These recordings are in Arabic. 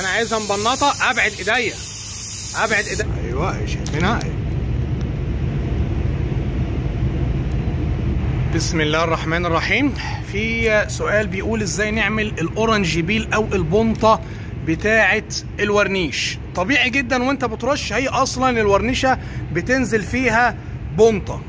أنا عايزها مبنطه أبعد إيديا. أبعد إيديا. أيوه شايفينها؟ بسم الله الرحمن الرحيم. في سؤال بيقول إزاي نعمل الأورنج بيل أو البنطه بتاعه الورنيش؟ طبيعي جدا وأنت بترش هي أصلا الورنيشة بتنزل فيها بنطه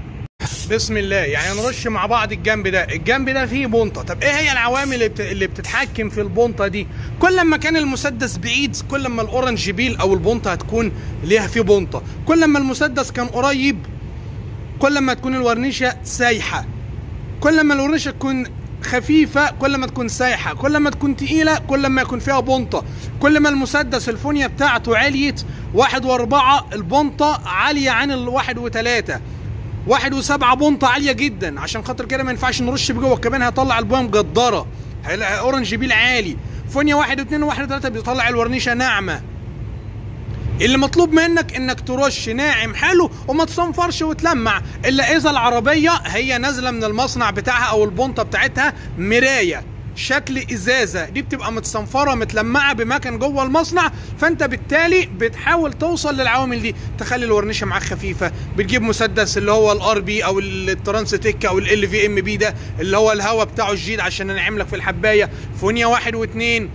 بسم الله. يعني نرش مع بعض الجنب ده. الجنب ده فيه بنطه طب إيه هي العوامل اللي, بت... اللي بتتحكم في البنطه دي؟ كل ما كان المسدس بعيد كل ما الأورنج بيل أو البنطه هتكون ليها فيه بنطه كل ما المسدس كان قريب كل ما تكون الورنيشة سايحة. كل ما الورنيشة تكون خفيفة كل ما تكون سايحة. كل ما تكون تقيلة كل ما يكون فيها بنطة كل ما المسدس الفونيا بتاعته عليت واحد وأربعة البنطة عالية عن الواحد وتلاتة. واحد وسبعة بنطة عالية جدا. عشان خاطر كده ما ينفعش نرش بجوه. كمان هيطلع البويه مجدرة orange peel عالي فونيا واحد واثنين وواحد وثلاثة بيطلع الورنيشة ناعمة. اللي مطلوب منك إنك ترش ناعم حلو وما تصنفرش وتلمع. إلا إذا العربية هي نازلة من المصنع بتاعها أو البنطه بتاعتها مراية. شكل إزازة. دي بتبقى متصنفرة متلمعة بمكان جوه المصنع فأنت بالتالي بتحاول توصل للعوامل دي. تخلي الورنيشة معاك خفيفة. بتجيب مسدس اللي هو ال RP أو ال Trans-Tech أو ال VMB ده اللي هو الهواء بتاعه الجديد عشان ننعم لك في الحباية. فونيا واحد واثنين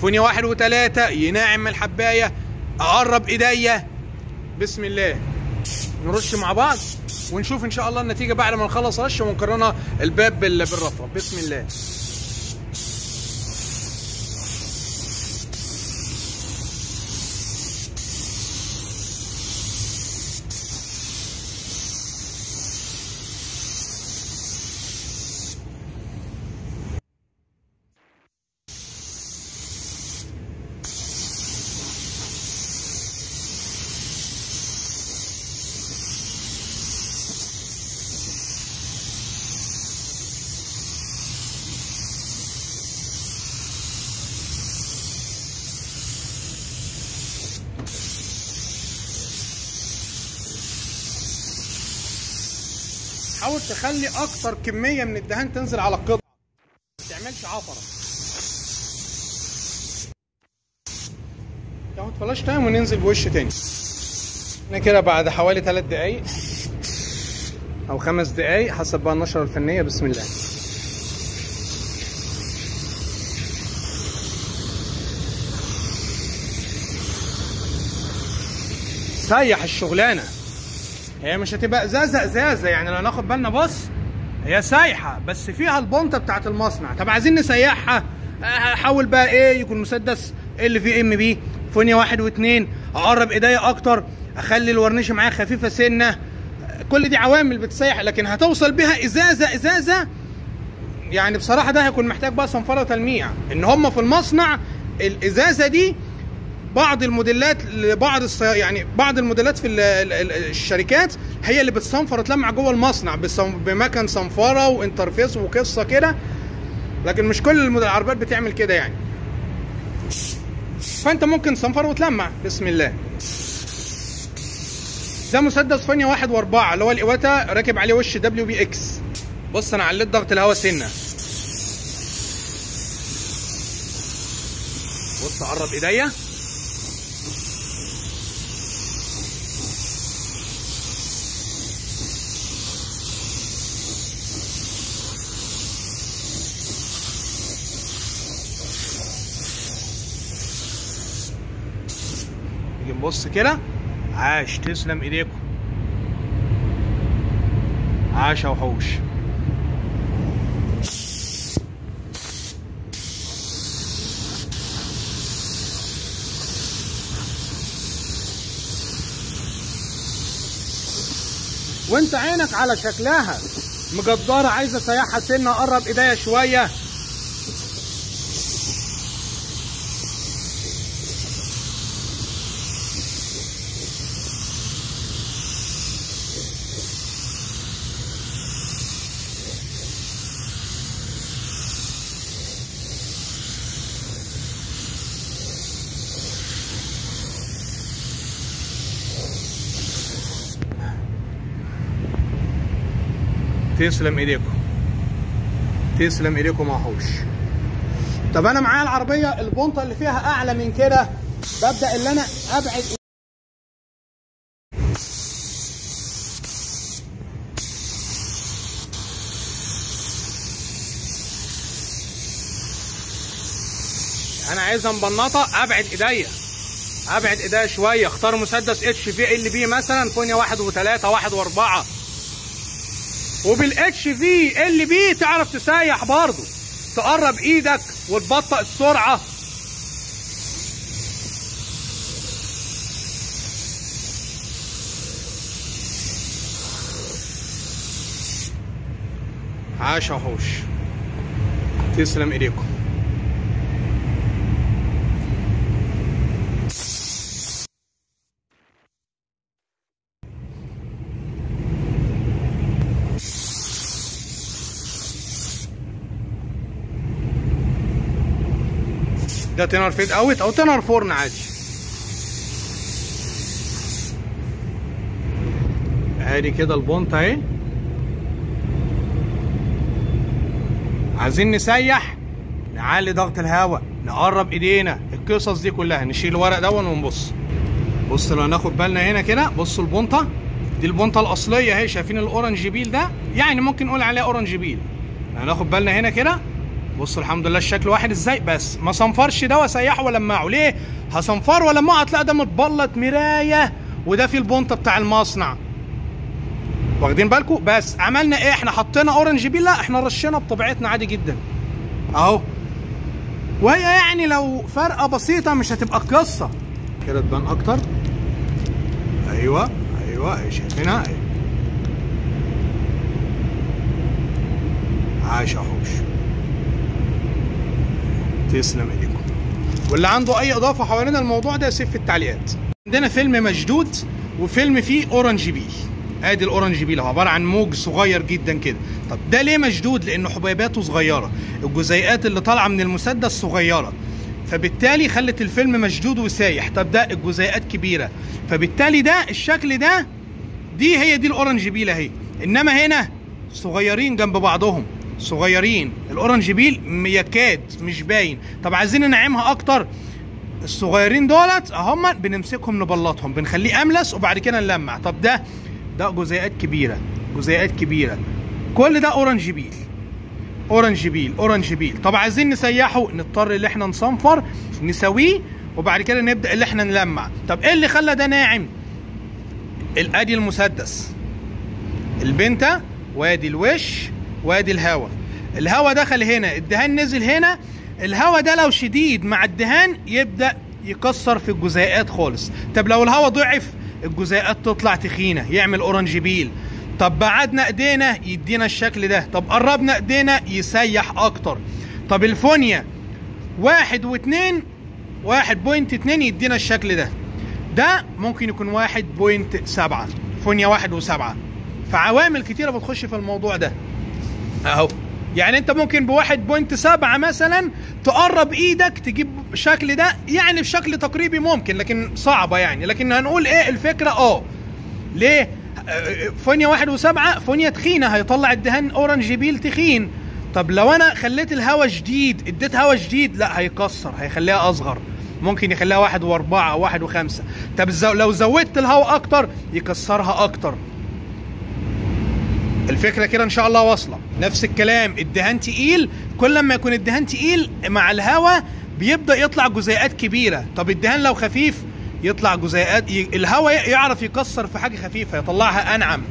فونيا واحد وثلاثه يناعم الحباية. أقرب إيديا. بسم الله. نرش مع بعض ونشوف إن شاء الله النتيجة بعد ما نخلص رش ونقارنها الباب بالرفرف. بسم الله. حاول تخلي أكتر كمية من الدهان تنزل على القطعه ما تعملش عفره تاخد flash time وننزل بوش تاني. إحنا كده بعد حوالي 3 دقايق أو خمس دقايق حسب بقى النشرة الفنية. بسم الله. سيح الشغلانة. هي مش هتبقى ازازه ازازه يعني لو ناخد بالنا بص هي سايحة بس فيها البنطه بتاعت المصنع. طب عايزين نسيحها؟ احاول بقى إيه يكون مسدس ال في ام بي فونيا واحد واثنين أقرب إيديا أكتر أخلي الورنيشة معايا خفيفة سنة. كل دي عوامل بتسيح لكن هتوصل بيها إزازة إزازة. يعني بصراحة ده هيكون محتاج بقى صنفرة تلميع إن هم في المصنع الإزازة دي بعض الموديلات لبعض الصي... يعني بعض الموديلات في ال... ال... الشركات هي اللي بتصنفر وتلمع جوه المصنع بصن... بمكان صنفرة و interface وقصة كده. لكن مش كل العربيات بتعمل كده يعني. فانت ممكن تصنفر وتلمع. بسم الله. ده مسدس فانيا واحد وأربعة اللي هو ال Iwata راكب عليه وش WBX بص أنا عليت ضغط الهواء سنة. بص قرب إيديا. نبص كده. عاش تسلم إيديكم. عاش يا وحوش وانت عينك على شكلها. مجدره عايزة سياحة سنة قرب إيديا شوية. تسلم ايديكم تسلم ايديكم يا وحوش طب أنا معايا العربية البونطة اللي فيها أعلى من كده ببدأ اللي أنا أبعد. أنا عايزها مبنطه أبعد إيديا. أبعد إيديا شوية اختار مسدس اتش في ال بي مثلا فونيا واحد وثلاثة واحد وأربعة. وبالاتش في ال بي تعرف تسيح برضه. تقرب إيدك وتبطئ السرعة. عاش وحوش. تسلم ايديكم. ده تنر fade out أو تنر فرن عادي. ادي كده البونت أهي. عايزين نسيح؟ نعلي ضغط الهواء نقرب إيدينا القصص دي كلها نشيل الورق دون ونبص. بص لو ناخد بالنا هنا كده بصوا البونطة. دي البونطة الأصلية أهي شايفين ال orange peel ده؟ يعني ممكن نقول عليه orange peel. هناخد بالنا هنا كده بصوا الحمد لله الشكل واحد إزاي بس ما صنفرش ده وسيحه ولمعه ليه؟ هصنفره ولمعه هتلاقي ده متبلط مراية وده في البونطه بتاع المصنع. واخدين بالكم بس عملنا إيه؟ إحنا حطينا اورنج بيل لا إحنا رشينا بطبيعتنا عادي جدا. اهو. وهي يعني لو فرقة بسيطة مش هتبقى قصة. كده تبان أكتر. أيوه أيوه شايفينها اهي. عاش اهوش. تسلم ايديكم واللي عنده أي إضافة حوالين الموضوع ده يسيب في التعليقات. عندنا فيلم مشدود وفيلم فيه أورنج بيل أدي الأورنج بيل هو عبارة عن موج صغير جدا كده. طب ده ليه مشدود؟ لأنه حبيباته صغيرة. الجزيئات اللي طالعة من المسدس صغيرة. فبالتالي خلت الفيلم مشدود وسايح. طب ده الجزيئات كبيرة. فبالتالي ده الشكل ده دي هي دي ال orange peel اهي إنما هنا صغيرين جنب بعضهم. صغيرين. ال orange peel يكاد مش باين. طب عايزين ننعمها أكتر. الصغيرين دولت هم بنمسكهم نبلطهم بنخليه أملس وبعد كده نلمع. طب ده ده جزيئات كبيرة جزيئات كبيرة. كل ده orange peel. orange peel orange peel. طب عايزين نسيحه نضطر اللي إحنا نصنفر نسويه وبعد كده نبدأ اللي إحنا نلمع. طب إيه اللي خلى ده ناعم؟ الأدي المسدس. البنته وادي الوش وادي الهواء الهواء دخل هنا الدهان نزل هنا. الهواء ده لو شديد مع الدهان يبدأ يكسر في الجزيئات خالص. طب لو الهواء ضعف الجزيئات تطلع تخينة يعمل أورنج بيل. طب بعدنا إيدينا يدينا الشكل ده. طب قربنا إيدينا يسيح أكتر. طب الفونيا واحد واتنين واحد point اتنين يدينا الشكل ده. ده ممكن يكون واحد point سبعة. فونيا واحد وسبعة. فعوامل كتيرة بتخش في الموضوع ده. أهو. يعني أنت ممكن بواحد point سبعة مثلا تقرب إيدك تجيب الشكل ده يعني بشكل تقريبي ممكن لكن صعبة يعني. لكن هنقول إيه الفكرة؟ آه ليه؟ فونيا واحد وسبعة فونيا تخينة هيطلع الدهان orange peel تخين. طب لو أنا خليت الهوا شديد اديت هوا شديد لا هيكسر هيخليها أصغر. ممكن يخليها واحد وأربعة واحد وخمسة. طب لو زودت الهوا أكتر يكسرها أكتر. الفكرة كده إن شاء الله واصلة. نفس الكلام الدهان تقيل كل ما يكون الدهان تقيل مع الهواء بيبدأ يطلع جزيئات كبيرة. طب الدهان لو خفيف يطلع جزيئات. الهواء يعرف يكسر في حاجة خفيفة يطلعها أنعم.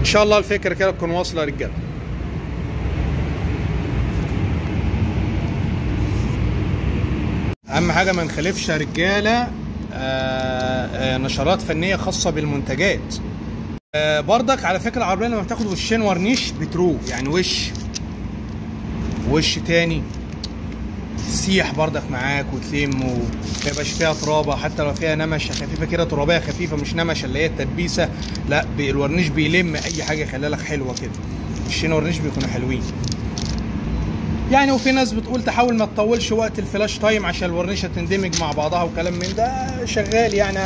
إن شاء الله الفكرة كده تكون واصلة يا رجالة. أهم حاجة ما نخالفش يا رجالة آآ آآ نشرات فنية خاصة بالمنتجات. آه برضك على فكرة العربيه لما بتاخد وشين ورنيش بترو. يعني وش وش تاني؟ تسيح برضك معاك وتلم وما يبقاش فيها ترابة. حتى لو فيها نمشة خفيفة كده ترابية خفيفة مش نمشة اللي هي التدبيسة. لا الورنيش بيلم أي حاجة يخليها لك حلوة كده. وشين ورنيش بيكونوا حلوين. يعني وفي ناس بتقول تحاول ما تطولش وقت ال flash time عشان الورنيشة تندمج مع بعضها وكلام من ده. شغال يعني.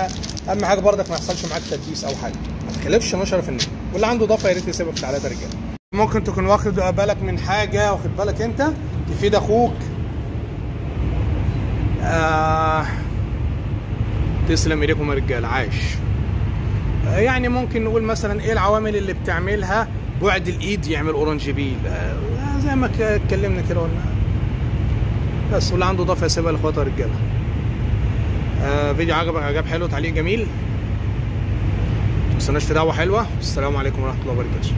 أهم حاجة برضك ما يحصلش معاك تدبيس أو حاجة. ما تخالفش نشرة فنيه واللي عنده اضافه يا ريت يسيبها في التعليقات يا رجاله ممكن تكون واخد بالك من حاجة واخد بالك أنت؟ تفيد أخوك. آه تسلم إيديكم يا رجاله عاش آه يعني ممكن نقول مثلا إيه العوامل اللي بتعملها؟ بعد الإيد يعمل أورنج بيل. آه زي ما اتكلمنا كده قلنا. بس واللي عنده ضعف يسيبها لاخواته رجاله آه فيديو عجبك عجب حلو تعليق جميل. ما تنسوناش في دعوة حلوة. السلام عليكم ورحمة الله وبركاته.